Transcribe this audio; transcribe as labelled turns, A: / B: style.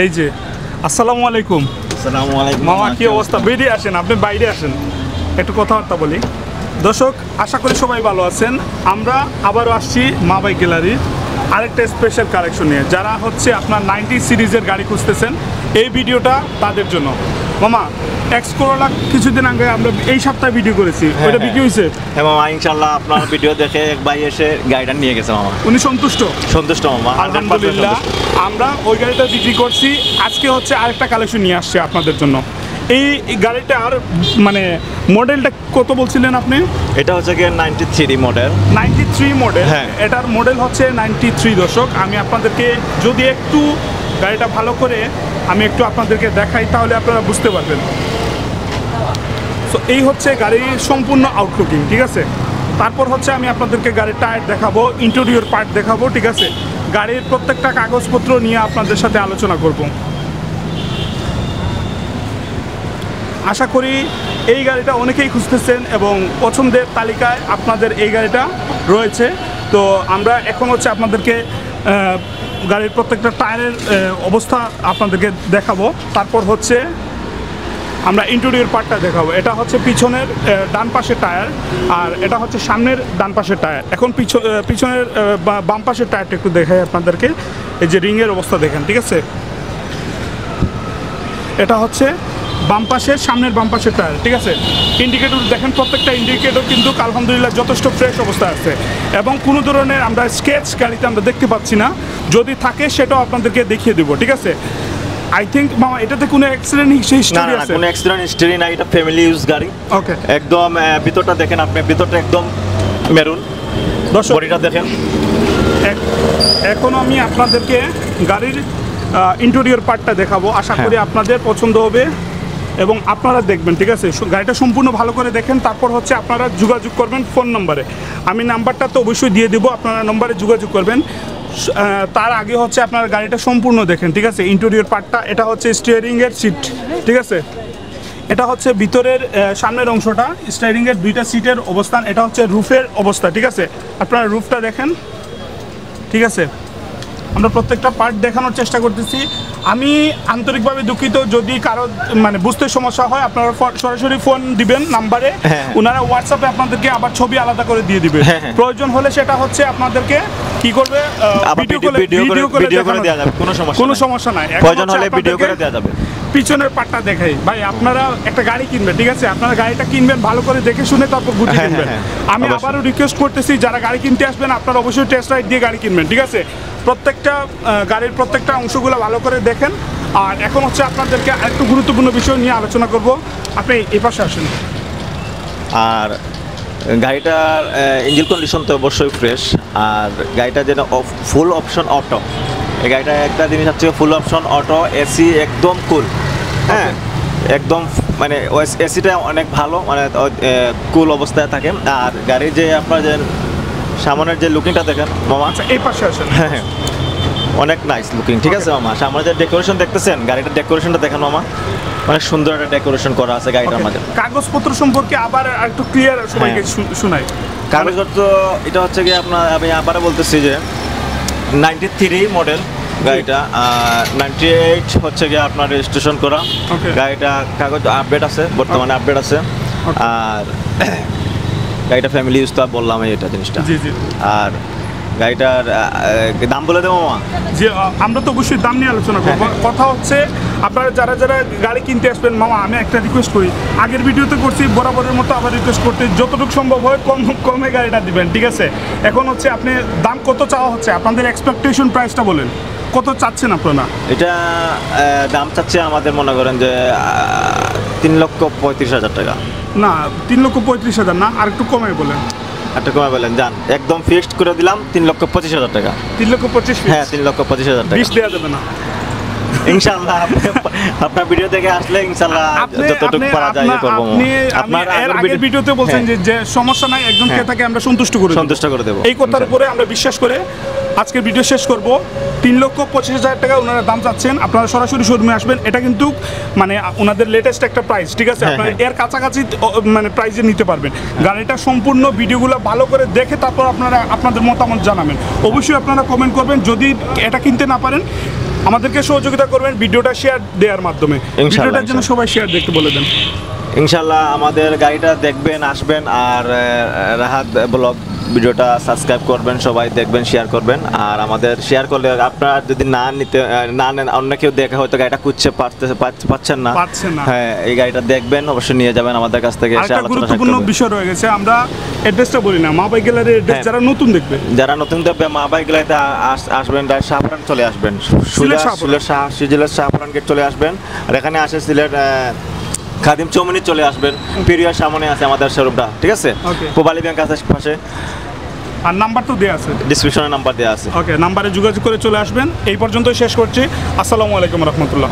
A: এই যে আসসালামু আলাইকুম।
B: আসসালামু আলাইকুম
A: মামা কি অবস্থা? বেরিয়ে আসেন আপনি বাইরে আসেন। একটু কথাবার্তা বলি। দর্শক আশা করি সবাই ভালো আছেন। আমরা আবারও আসছি মা বাই গ্যালারির আরেকটা স্পেশাল কালেকশন নিয়ে। যারা হচ্ছে আপনার নাইনটি সিরিজের গাড়ি খুঁজতেছেন এই ভিডিওটা তাদের জন্য। মামা এক্স করোলা কিছুদিন আগে আমরা এই সপ্তাহে ভিডিও করেছি। ওইটা
B: হ্যাঁ।
A: বিক্রি হয়েছে?
B: হ্যাঁ মামা ইনশাল্লাহ আপনার ভিডিও দেখে এক ভাই এসে গাড়িটা নিয়ে গেছে মামা।
A: উনি সন্তুষ্ট?
B: সন্তুষ্ট মামা 100%
A: আলহামদুলিল্লাহ। আমরা ওই গাড়িটা বিক্রি করছি আজকে হচ্ছে আরেকটা কালেকশন নিয়ে আসছে আপনাদের জন্য। এই এই গাড়িটার মানে মডেলটা কত বলছিলেন আপনি?
B: এটা হচ্ছে গিয়ে ninety three model
A: ninety three model
B: হ্যাঁ।
A: এটার মডেল হচ্ছে নাইনটি থ্রি দশক আমি আপনাদেরকে যদি একটু গাড়িটা ভালো করে আমি একটু আপনাদেরকে দেখাই, তাহলে আপনারা বুঝতে পারবেন। তো এই হচ্ছে গাড়ির সম্পূর্ণ আউটলুকিং ঠিক আছে? তারপর হচ্ছে আমি আপনাদেরকে গাড়ির টায়ার দেখাবো ইন্টেরিয়র পার্ট দেখাবো, ঠিক আছে? গাড়ির প্রত্যেকটা কাগজপত্র নিয়ে আপনাদের সাথে আলোচনা করব। আশা করি এই গাড়িটা অনেকেই খুঁজতেছেন এবং পছন্দের তালিকায় আপনাদের এই গাড়িটা রয়েছে। তো আমরা এখন হচ্ছে আপনাদেরকে গাড়ির প্রত্যেকটা টায়ারের অবস্থা আপনাদেরকে দেখাবো। তারপর হচ্ছে আমরা ইন্টেরিয়র পার্টটা দেখাবো। এটা হচ্ছে পিছনের ডান পাশের টায়ার, আর এটা হচ্ছে সামনের ডান পাশের টায়ার। এখন পিছ- পিছনের বাম পাশের টায়ারটা একটু দেখাই আপনাদেরকে। এই যে রিংয়ের অবস্থা দেখেন, ঠিক আছে? এটা হচ্ছে বাম পাশের সামনের বাম পাশের টায়ার ঠিক আছে? ইন্ডিকেটর দেখেন প্রত্যেকটা ইন্ডিকেটর কিন্তু আলহামদুলিল্লাহ যথেষ্ট ফ্রেশ অবস্থায় আছে। এবং কোনো ধরনের আমরা স্কেচ গাড়িতে আমরা দেখতে পাচ্ছি না। যদি থাকে সেটাও আপনাদেরকে দেখিয়ে দেবো ঠিক আছে? আই থিঙ্ক মামা এটাতে কোনো অ্যাক্সিডেন্ট
B: না
A: হিস্ট্রি
B: না না,
A: আছে?
B: কোনো অ্যাক্সিডেন্ট হিস্টরি নাই এটা ফ্যামিলি ইউজ গাড়ি।
A: ওকে
B: একদম ভিতরটা দেখেন আপনি ভিতরটা একদম মেরুন
A: দর্শক
B: বডিটা দেখেন।
A: এখন আমি আপনাদেরকে গাড়ির ইন্টেরিয়র পার্টটা দেখাবো। আশা
B: হ্যাঁ।
A: করি আপনাদের পছন্দ হবে। এবং আপনারা দেখবেন, ঠিক আছে? গাড়িটা সম্পূর্ণ ভালো করে দেখেন, তারপর হচ্ছে আপনারা যোগাযোগ করবেন ফোন নম্বরে। আমি নাম্বারটা তো অবশ্যই দিয়ে দেবো, আপনারা নম্বরে যোগাযোগ করবেন। তার আগে হচ্ছে আপনার গাড়িটা সম্পূর্ণ দেখেন, ঠিক আছে? ইন্টেরিয়র পার্টটা এটা হচ্ছে স্টিয়ারিংয়ের সিট ঠিক আছে? এটা হচ্ছে ভিতরের সামনের অংশটা স্টিয়ারিংয়ের দুইটা সিটের অবস্থান, এটা হচ্ছে রুফের অবস্থা, ঠিক আছে? আপনারা রুফটা দেখেন, ঠিক আছে? আমরা প্রত্যেকটা পার্ট দেখানোর চেষ্টা করতেছি আমি আন্তরিকভাবে দুঃখিত যদি কারও মানে বুঝতে সমস্যা হয় আপনারা সরাসরি ফোন দিবেন নাম্বারে। ওনারা হোয়াটসঅ্যাপে আপনাদেরকে আবার ছবি আলাদা করে দিয়ে দিবে
B: হ্যাঁ, হ্যাঁ।
A: প্রয়োজন হলে সেটা হচ্ছে আপনাদেরকে কি করবে?
B: ভিডিও করে ভিডিও করে দেওয়া যাবে কোনো সমস্যা
A: কোনো। সমস্যা নাই।
B: প্রয়োজন হলে ভিডিও করে দেওয়া যাবে।
A: পিছনের পাটটা দেখাই ভাই আপনারা একটা গাড়ি কিনবেন ঠিক আছে? আপনারা গাড়িটা কিনবেন ভালো করে দেখে শুনে তারপর বুঝে
B: হ্যাঁ,
A: কিনবেন।
B: হ্যাঁ, হ্যাঁ,
A: আমি। আবারও রিকোয়েস্ট করতেছি যারা গাড়ি কিনতে আসবেন আপনারা অবশ্যই টেস্ট রাইড দিয়ে গাড়ি কিনবেন ঠিক আছে? প্রত্যেকটা গাড়ির প্রত্যেকটা অংশগুলো ভালো করে দেখেন। আর এখন হচ্ছে আপনাদেরকে আরেকটু গুরুত্বপূর্ণ বিষয় নিয়ে আলোচনা করব। আপনি এই পাশে আসেন।
B: আর গাড়িটার ইঞ্জিন কন্ডিশন তো অবশ্যই ফ্রেশ আর গাড়িটা যেন ফুল অপশন অটো এই গাড়িটা একটা জিনিস হচ্ছে ফুল অপশন অটো এসি একদম কুল হ্যাঁ একদম মানে এসিটা অনেক ভালো মানে কুল অবস্থায় থাকে। আর গাড়ির যে আপনার যে সামনের যে লুকিংটা দেখেন মামা।
A: আচ্ছা এই পাশে আসেন।
B: হ্যাঁ হ্যাঁ। অনেক নাইস লুকিং ঠিক আছে মামা? সামনে যে ডেকোরেশন দেখতেছেন গাড়িটার ডেকোরেশনটা দেখেন মামা। অনেক সুন্দর একটা ডেকোরেশন করা আছে গাড়িটার মাঝে।
A: কাগজপত্র সম্পর্কে আবার একটু ক্লিয়ার সবাইকে
B: হ্যাঁ।
A: শোনাই।
B: কাগজপত্র এটা হচ্ছে কি আপনার আমি আবারও বলতেছি যে নাইনটি থ্রি মডেল গাড়িটা আর নাইনটি এইট হচ্ছে গিয়ে আপনার রেজিস্ট্রেশন করা। গাড়িটা কাগজ আপডেট আছে বর্তমানে আপডেট আছে। আর গাড়িটা ফ্যামিলি ইউজ তো বললাম এটা জিনিসটা।
A: জি জি।
B: আর গাড়িটার দাম বলে দেবো মামা?
A: যে আমরা তো অবশ্যই দাম নিয়ে আলোচনা করব।
B: হ্যাঁ,
A: কথা হচ্ছে আপনারা যারা যারা গাড়ি কিনতে আসবেন মামা আমি একটা রিকোয়েস্ট করি। আগের ভিডিওতে করছি বরাবরের মতো আবার রিকোয়েস্ট করতে যতটুকু সম্ভব হয় কম কমে গাড়িটা দিবেন ঠিক আছে? এখন হচ্ছে আপনি দাম কত চাওয়া হচ্ছে? আপনাদের এক্সপেকটেশন প্রাইসটা বলেন। কত চাচ্ছেন আপনারা?
B: এটা দাম চাচ্ছে আমাদের মনে করেন যে তিন লক্ষ পঁয়ত্রিশ হাজার টাকা।
A: না তিন লক্ষ পঁয়ত্রিশ হাজার না আর একটু কমে বলেন।
B: একটা কমে বলেন যান। একদম ফিক্সড করে দিলাম তিন লক্ষ পঁচিশ হাজার টাকা।
A: তিন লক্ষ পঁচিশ
B: হ্যাঁ তিন লক্ষ পঁচিশ হাজার টাকা।
A: দেওয়া যাবে না।
B: ইনশাল্লাহ আপনার ভিডিও আসলে ইনশাল্লাহ যতটুকু পারা যায় ইয়ে করব। আপনার আগের
A: ভিডিওতে বলছেন যে
B: হ্যাঁ,
A: সমস্যা নাই একজন
B: হ্যাঁ।
A: ক্রেতাকে আমরা সন্তুষ্ট করে
B: সন্তুষ্ট করে দেবো।
A: এই কথার উপরে আমরা বিশ্বাস করে আজকের ভিডিও শেষ করব। তিন লক্ষ পঁচিশ হাজার টাকা ওনারা দাম চাচ্ছেন। আপনারা সরাসরি শোরুমে আসবেন। এটা কিন্তু মানে ওনাদের লেটেস্ট একটা প্রাইস ঠিক আছে?
B: হ্যাঁ,
A: আপনারা
B: হ্যাঁ।
A: এর কাছাকাছি মানে প্রাইসে নিতে পারবেন। গাড়িটা সম্পূর্ণ ভিডিওগুলো ভালো করে দেখে তারপর আপনারা আপনাদের মতামত জানাবেন। অবশ্যই আপনারা কমেন্ট করবেন। যদি এটা কিনতে না পারেন আমাদেরকে সহযোগিতা করবেন ভিডিওটা শেয়ার দেওয়ার মাধ্যমে। ভিডিওটার জন্য সবাই শেয়ার দেখতে বলে দেন।
B: ইনশাল্লাহ আমাদের গাড়িটা দেখবেন আসবেন আর রাহাত ব্লগ ভিডিওটা সাবস্ক্রাইব করবেন সবাই দেখবেন শেয়ার করবেন। আর আমাদের শেয়ার করলে আপনারা যদি না নিতে না নেন অন্য কেউ দেখে হয়তো গাড়িটা পাচ্ছ- পাচ্ছেন না।
A: পাচ্ছেন না।
B: হ্যাঁ এই গাড়িটা দেখবেন অবশ্যই নিয়ে যাবেন আমাদের কাছ থেকে
A: গুরুত্বপূর্ণ বিষয় রয়ে গেছে আমরা অ্যাড্রেসটা বলি না মা বাই গ্যালারির অ্যাড্রেস। যারা নতুন দেখবে।
B: যারা নতুন দেখবে মা বাইক গেলাইতে আসবেন শাহপুরান চলে আসবেন।
A: সিলেট
B: সিলেট গেট চলে আসবেন। আর এখানে আসে সিলেট খাদিম চৌমনি চলে আসবেন। পেরিয়ার সামনে আছে আমাদের শোরুমটা ঠিক আছে. পোবালি ব্যাংক আছে পাশে।
A: আর নাম্বার তো দেওয়া আছে।
B: ডিসক্রিপশনে নাম্বার দেওয়া আছে।
A: ওকে নাম্বারে যোগাযোগ করে চলে আসবেন। এই পর্যন্তই শেষ করছি। আসসালামু আলাইকুম রহমতুল্লাহ।